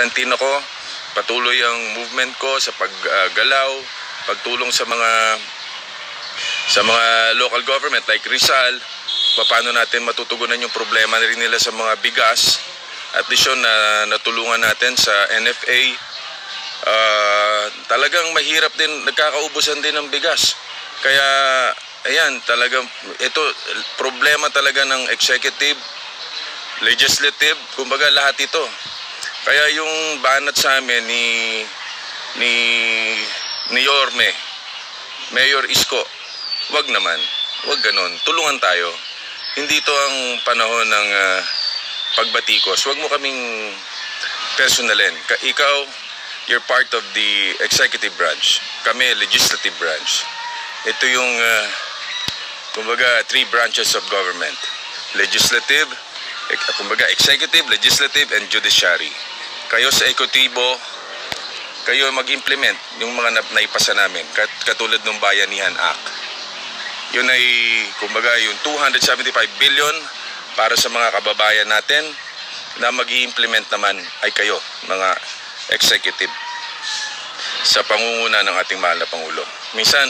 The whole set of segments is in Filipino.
quarantine ako. Patuloy ang movement ko sa paggalaw, pagtulong sa mga sa mga local government like Rizal, paano natin matutugunan yung problema rin nila sa mga bigas. At least yun, na natulungan natin sa NFA. Ah, talagang mahirap din, nagkakaubusan din ng bigas. Kaya, ayan, talagang, ito, problema talaga ng executive, legislative, kumbaga lahat ito. Kaya yung banat sa amin ni, ni, ni Yorme, Mayor Isko, wag naman, wag ganon, tulungan tayo. Hindi to ang panahon ng ah, pagbatikos. Wag mo kaming personalin. Ka- ikaw, you're part of the executive branch. Kami, legislative branch. Ito yung, ah, kumbaga, three branches of government. Legislative, kumbaga, executive, legislative, and judiciary. Kayo sa ekotibo, kayo mag-implement yung mga na- naipasa namin, kat- katulad ng Bayanihan Act. Yun ay, kumbaga, yung 275 billion para sa mga kababayan natin na mag implement naman ay kayo, mga executive, sa pangunguna ng ating mahal na Pangulo. Minsan,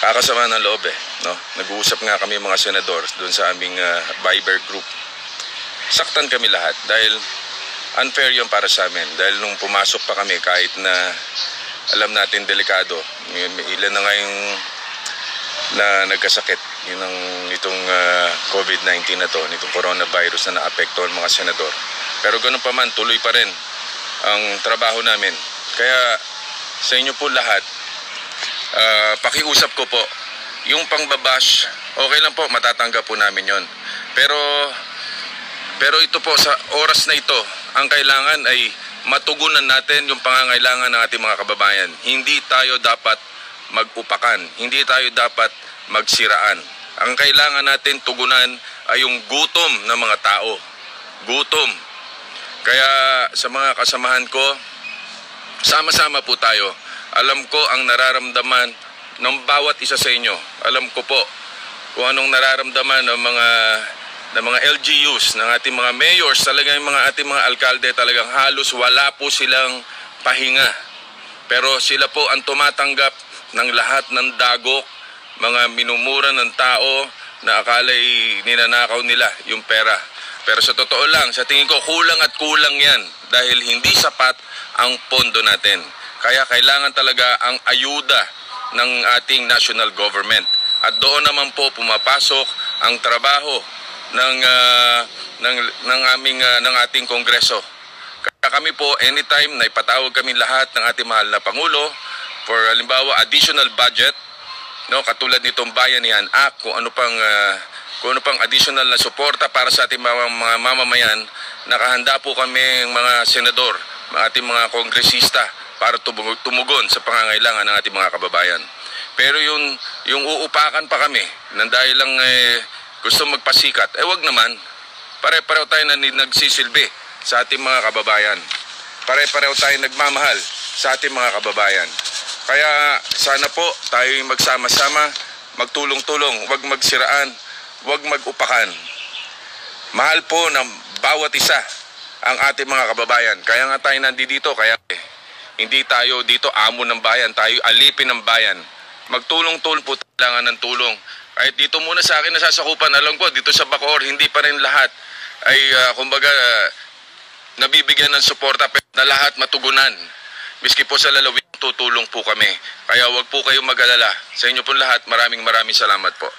kakasama ng loob eh. No? Nag-uusap nga kami mga senador doon sa aming ah, Viber group. Saktan kami lahat dahil unfair yun para sa amin. Dahil nung pumasok pa kami kahit na alam natin delikado, ilan na nga yung na nagkasakit yun ang itong ah, COVID-19 na to, nitong coronavirus na naapektuhan mga senador. Pero ganun pa man, tuloy pa rin ang trabaho namin. Kaya sa inyo po lahat, ah, pakiusap ko po, yung pangbabash, okay lang po, matatanggap po namin yon. Pero, pero ito po, sa oras na ito, ang kailangan ay matugunan natin yung pangangailangan ng ating mga kababayan. Hindi tayo dapat mag-upakan. Hindi tayo dapat magsiraan. Ang kailangan natin tugunan ay yung gutom ng mga tao. Gutom. Kaya sa mga kasamahan ko, sama-sama po tayo. Alam ko ang nararamdaman ng bawat isa sa inyo. Alam ko po kung anong nararamdaman ng mga ng mga LGUs, ng ating mga mayors, talaga yung mga ating mga alkalde talagang halos wala po silang pahinga. Pero sila po ang tumatanggap ng lahat ng dagok, mga minumura ng tao na akala'y ninanakaw nila yung pera. Pero sa totoo lang, sa tingin ko kulang at kulang yan dahil hindi sapat ang pondo natin. Kaya kailangan talaga ang ayuda ng ating national government. At doon naman po pumapasok ang trabaho ng ah, ng ng aming ah, ng ating kongreso. Kaya kami po anytime na ipatawag kami lahat ng ating mahal na pangulo for halimbawa additional budget no katulad nitong Bayanihan Act kung ano pang ah, kung ano pang additional na suporta para sa ating mga, mga mamamayan nakahanda po kami mga senador mga ating mga kongresista para tumug- tumugon sa pangangailangan ng ating mga kababayan pero yung yung uupakan pa kami nang dahil lang eh, gusto magpasikat eh wag naman pare-pareho tayo na nagsisilbi sa ating mga kababayan pare-pareho tayo nagmamahal sa ating mga kababayan kaya sana po tayo magsama-sama, magtulong-tulong, huwag magsiraan, huwag mag-upakan. Mahal po ng bawat isa ang ating mga kababayan. Kaya nga tayo nandito, kaya eh, hindi tayo dito amo ng bayan, tayo alipin ng bayan. Magtulong-tulong po kailangan ng tulong. Kahit dito muna sa akin nasasakupan, alam ko, dito sa Bacoor, hindi pa rin lahat ay ah, kumbaga ah, nabibigyan ng suporta na lahat matugunan. Miski po sa lalawin, tutulong po kami. Kaya wag po kayong mag-alala. Sa inyo po lahat, maraming maraming salamat po.